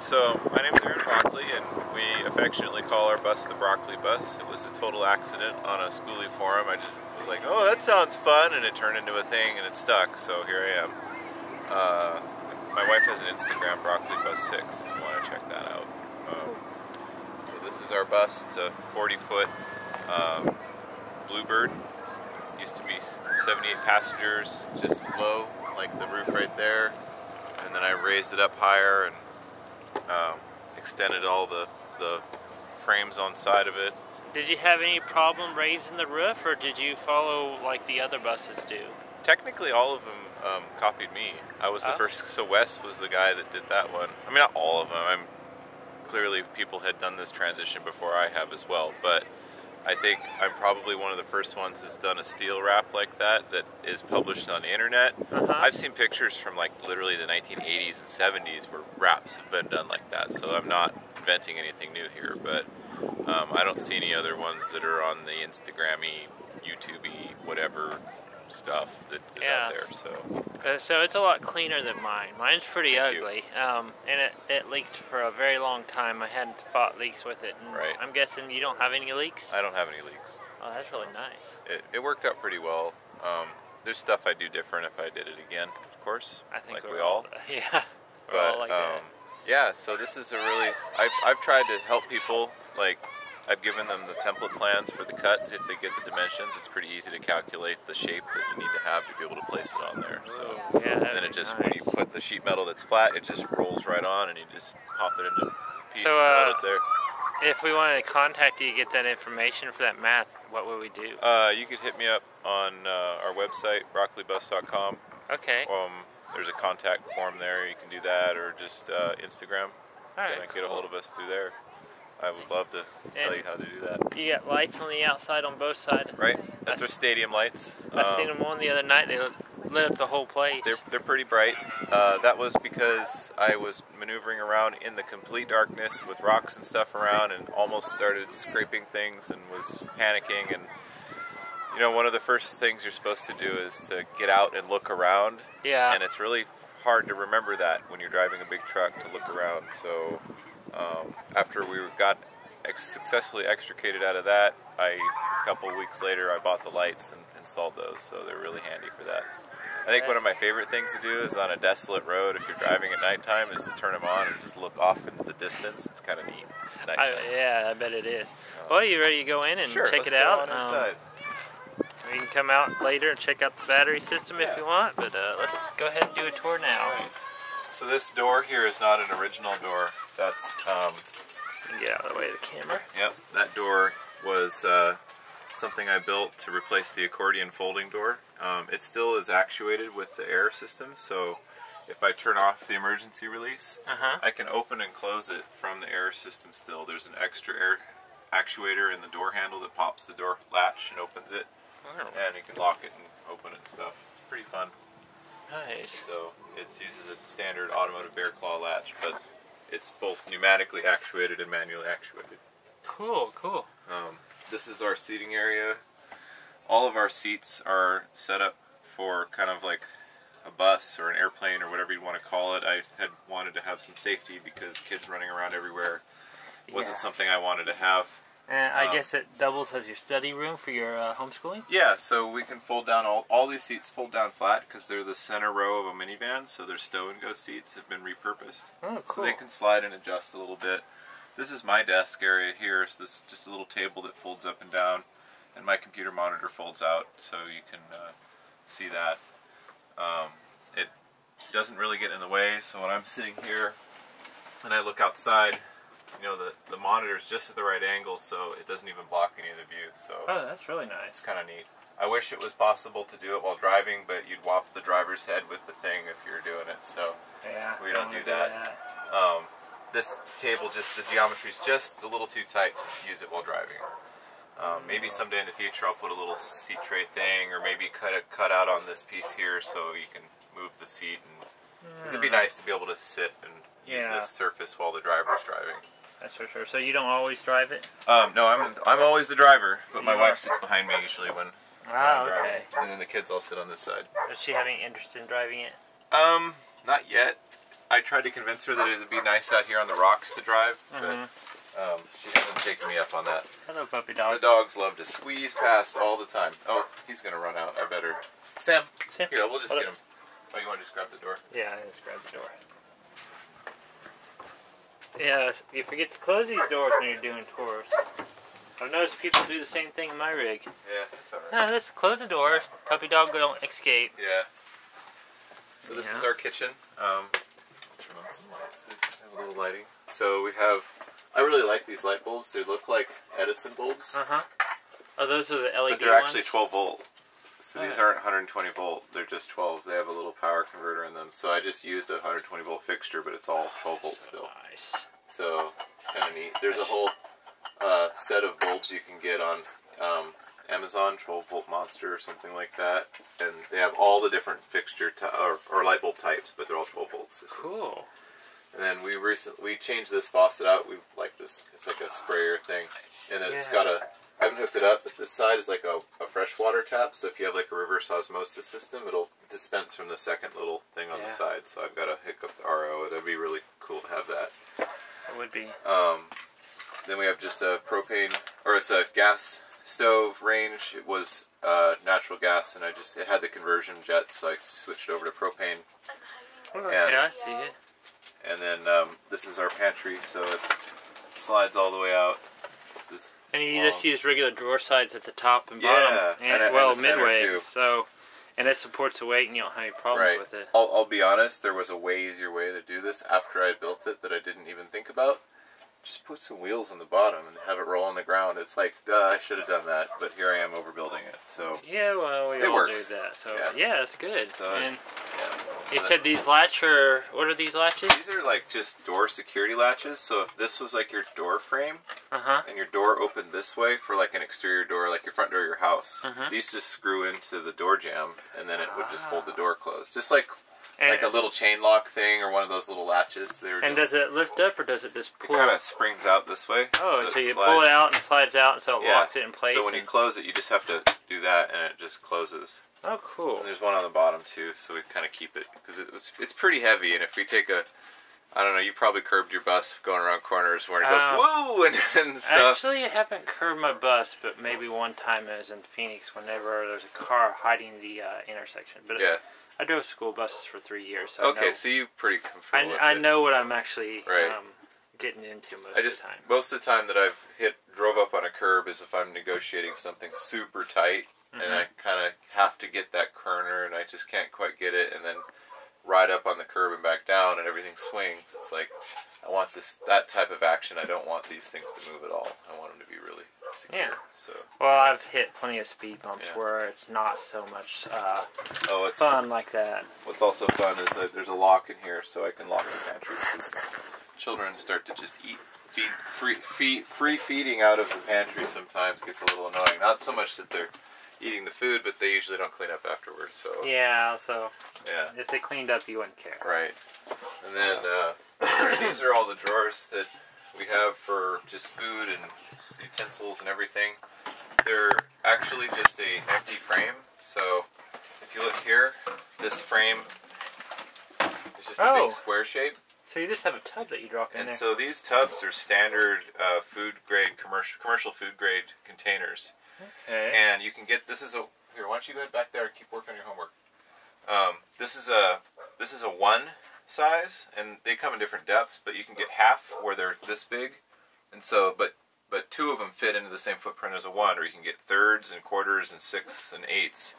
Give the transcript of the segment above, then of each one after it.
So, my name is Aaron Broccoli, and we affectionately call our bus the Broccoli Bus. It was a total accident on a skoolie forum. I just was like, oh, that sounds fun, and it turned into a thing, and it stuck, so here I am. Uh, my wife has an Instagram, Broccoli Bus 6, if you want to check that out. Um, so this is our bus. It's a 40-foot um, Bluebird. Used to be 78 passengers, just low, like the roof right there. And then I raised it up higher and um, extended all the, the frames on side of it. Did you have any problem raising the roof, or did you follow like the other buses do? Technically, all of them um, copied me. I was the Oh. first, so Wes was the guy that did that one. I mean, not all of them. I'm clearly people had done this transition before I have as well, but I think I'm probably one of the first ones that's done a steel wrap like that that is published on the internet. Uh-huh. I've seen pictures from like literally the 1980s and 70s where wraps have been done like that, so I'm not inventing anything new here, but um, I don't see any other ones that are on the Instagrammy, YouTubey, whatever stuff that is Yeah. out there. So Uh, so it's a lot cleaner than mine. Mine's pretty Thank ugly, um, and it, it leaked for a very long time. I hadn't fought leaks with it. And Right. I'm guessing you don't have any leaks. I don't have any leaks. Oh, that's really nice. It, it worked out pretty well. Um, there's stuff I do different if I did it again, of course, I think like we all. Yeah, But all like um, that. yeah, so this is a really I've I've tried to help people like. I've given them the template plans for the cuts. If they get the dimensions, it's pretty easy to calculate the shape that you need to have to be able to place it on there. So, Yeah, and then it just nice. when you put the sheet metal that's flat, it just rolls right on, and you just pop it into piece So, and uh, it there. If we wanted to contact you to get that information for that math, what would we do? Uh, you could hit me up on uh, our website, broccolibus.com. Okay. Um, there's a contact form there. You can do that, or just uh, Instagram. All right. and get a hold of us through there. I would love to tell And- you how to do that. You got lights on the outside on both sides. Right? That's our stadium lights. I Um, seen them on the other night. They lit up the whole place. They're, they're pretty bright. Uh, that was because I was maneuvering around in the complete darkness with rocks and stuff around and almost started scraping things and was panicking. And, you know, one of the first things you're supposed to do is to get out and look around. yeah. And it's really hard to remember that when you're driving a big truck to look around. So um, after we got ex- successfully extricated out of that, I a couple weeks later I bought the lights and installed those. So they're really handy for that. I think one of my favorite things to do is on a desolate road, if you're driving at nighttime, is to turn them on and just look off into the distance. It's kind of neat. I, yeah, I bet it is. Well, you ready to go in and sure, check it out? Um, we can come out later and check out the battery system if you want, but uh, let's go ahead and do a tour now. Right. So this door here is not an original door. That's um, Get out of the way of the camera. Yep, that door was uh, something I built to replace the accordion folding door. Um, it still is actuated with the air system, so if I turn off the emergency release, Uh huh. I can open and close it from the air system still. There's an extra air actuator in the door handle that pops the door latch and opens it, and you can lock it and open it and stuff. It's pretty fun. Nice. So it uses a standard automotive bear claw latch, but it's both pneumatically actuated and manually actuated. Cool, cool. Um, this is our seating area. All of our seats are set up for kind of like a bus or an airplane or whatever you want to call it. I had wanted to have some safety because kids running around everywhere wasn't Yeah. something I wanted to have. And I Um, guess it doubles as your study room for your uh, homeschooling? Yeah, so we can fold down all, all these seats fold down flat because they're the center row of a minivan, so their stow and go seats have been repurposed. Oh, So they can slide and adjust a little bit. This is my desk area here. So this is just a little table that folds up and down, and my computer monitor folds out, so you can uh, see that. Um, it doesn't really get in the way. So when I'm sitting here and I look outside, you know the the monitor is just at the right angle, so it doesn't even block any of the view. So Oh, that's really nice. it's kind of neat. I wish it was possible to do it while driving, but you'd whop the driver's head with the thing if you're doing it. So. Yeah. We don't do that. Um, this table, just the geometry's just a little too tight to use it while driving. Um, maybe someday in the future I'll put a little seat tray thing, or maybe cut it cut out on this piece here so you can move the seat. And because it'd be nice to be able to sit and use Yeah. this surface while the driver's driving. That's for sure. So you don't always drive it? Um, no, I'm I'm always the driver, but my wife sits behind me usually when, when Ah, driving, okay. and then the kids all sit on this side. Does she have any interest in driving it? Um, not yet. I tried to convince her that it would be nice out here on the rocks to drive, but um, she hasn't taken me up on that. Hello, puppy dog. The dogs love to squeeze past all the time. Oh, he's gonna run out. I better. Sam, Sam, here, we'll just hold get up. him. Oh, you want to just grab the door? Yeah, I just grab the door. Yeah, you forget to close these doors when you're doing tours. I've noticed people do the same thing in my rig. Yeah, that's alright. No, let's close the door. Puppy dog don't escape. Yeah. So this Yeah. is our kitchen. Um, turn on some lights. so Have a little lighting. So we have. I really like these light bulbs. They look like Edison bulbs, Uh huh. Oh, those are the LED but they're actually 12 volt. So these aren't 120 volt. They're just 12. They have a little power converter in them. So I just used a 120 volt fixture, but it's all 12 volt still. Nice. So it's kind of neat. There's a whole uh, set of bulbs you can get on um, Amazon, 12 volt monster or something like that, and they have all the different fixture or, or light bulb types, but they're all 12 volt systems. Cool. And then we recently we changed this faucet out. We like this. It's like a sprayer thing, and it's Yeah. got a. I haven't hooked it up, but this side is like a, a freshwater tap. So if you have like a reverse osmosis system, it'll dispense from the second little thing on Yeah. the side. So I've got to hook up the RO. It'd be really cool to have that. It would be. Um, then we have just a propane, or it's a gas stove range. It was uh, natural gas, and I just it had the conversion jet, so I switched over to propane. Oh, Yeah. okay, I see it. And then um, this is our pantry, so it slides all the way out. This is- And you Long. just um, use regular drawer sides at the top and Yeah, bottom. and at- and well, the midway. too. So, and it supports the weight, and you don't have any problems right. with it. I'll, I'll be honest. There was a way easier way to do this after I built it that I didn't even think about. Just put some wheels on the bottom and have it roll on the ground. It's like, duh, I should have done that, but here I am overbuilding it. So, Yeah, well, we It all works. do that. So, Yeah. yeah, it's good. So, and yeah. you said these latch are what are these latches? These are like just door security latches. So if this was like your door frame Uh huh. and your door opened this way for like an exterior door, like your front door of your house, Mhm. these just screw into the door jamb and then it would just hold the Ah. door closed. Just like And, like a little chain lock thing or one of those little latches. They're and just, does it lift up or does it just pull? it kind of springs out this way. oh, so, it you slides. pull it out and slides out, and so it Yeah. locks it in place. So when you close it, you just have to do that and it just closes. oh, cool. And there's one on the bottom too, so we kind of keep it because it was, it's pretty heavy. And if we take a, I don't know, you probably curbed your bus going around corners where it goes Uh, whoa and, and stuff. Actually, I haven't curbed my bus, but maybe one time I was in Phoenix whenever there's a car hiding the uh, intersection. But yeah. I drove school buses for three years, so Okay, I know, so you're pretty comfortable I, I know what I'm actually Right. um, getting into most I just of the time. most of the time that I've hit drove up on a curb is if I'm negotiating something super tight and Mm-hmm. I kind of have to get that corner and I just can't quite get it and then ride up on the curb and back down and everything swings. It's like I want this that type of action. I don't want these things to move at all. I want them to be really secure. Yeah. So Well, I've hit plenty of speed bumps Yeah. where it's not so much uh, oh, it's fun like that. What's also fun is that there's a lock in here, so I can lock the pantry because children start to just eat, feed, free, feed, free feeding out of the pantry sometimes gets a little annoying. Not so much that they're eating the food, but they usually don't clean up afterwards. So Yeah, so yeah, if they cleaned up, you wouldn't care. right. And then uh, these are all the drawers that we have for just food and utensils and everything. They're actually just a empty frame. So if you look here, this frame is just a Oh. big square shape. So you just have a tub that you drop in And there. so these tubs are standard uh, food grade commercial commercial food grade containers, okay. and you can get this is a here. Why don't you go ahead back there and keep working on your homework? Um, this is a this is a one size, and they come in different depths, but you can get half where they're this big, and so but but two of them fit into the same footprint as a one, or you can get thirds and quarters and sixths and eighths,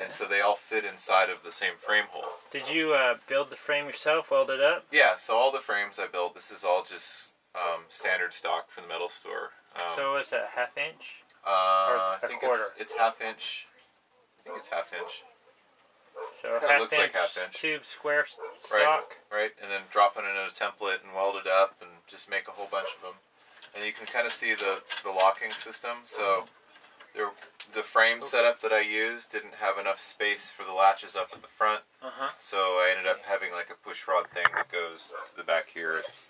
and so they all fit inside of the same frame hole. Did you uh, build the frame yourself, weld it up? Yeah, so all the frames I built, this is all just um, standard stock from the metal store. Um, so was a half inch? Uh, I a think quarter? It's, it's half inch. I think it's half inch, So half looks inch, like half inch. tube square s- Right. right? And then drop it in a template and weld it up and just make a whole bunch of them. And you can kind of see the, the locking system. So there, the frame setup that I used didn't have enough space for the latches up at the front. Uh huh. So I ended up having like a push rod thing that goes to the back here. It's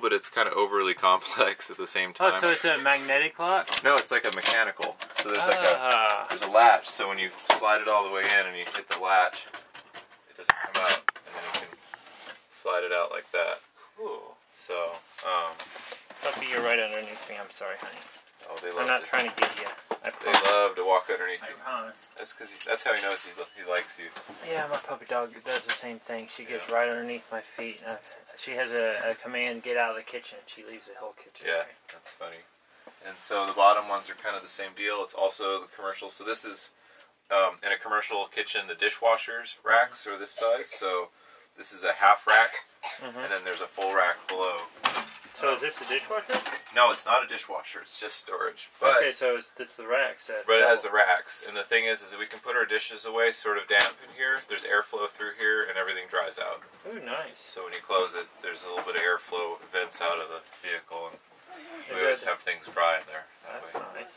cool, but it's kind of overly complex at the same time. Oh, time. so it's a magnetic lock. no, it's like a mechanical. So there's like a Ah. there's a latch. So when you slide it all the way in and you hit the latch, it doesn't come out, and then you can slide it out like that. Cool. So, um, Puppy, you're right underneath me. I'm sorry, honey. Oh, they I'm love not to, trying to get you. I they promise. love to walk underneath I you. promise. That's because that's how he knows he, he likes you. Yeah, my puppy dog does the same thing. She gets Yeah. right underneath my feet. And I, she has a, a command: "Get out of the kitchen." She leaves the whole kitchen. Yeah, that's funny. And so the bottom ones are kind of the same deal. It's also the commercial. So this is um, in a commercial kitchen. The dishwashers racks are this size. So this is a half rack, Mhm. and then there's a full rack below. So is this a dishwasher? No, it's not a dishwasher. It's just storage. But okay, so it's this the rack set. but it has the racks. And the thing is, is that we can put our dishes away sort of damp in here. There's airflow through here, and everything dries out. Ooh, nice. So when you close it, there's a little bit of airflow vents out of the vehicle, and we always have things dry in there. That That's way. nice.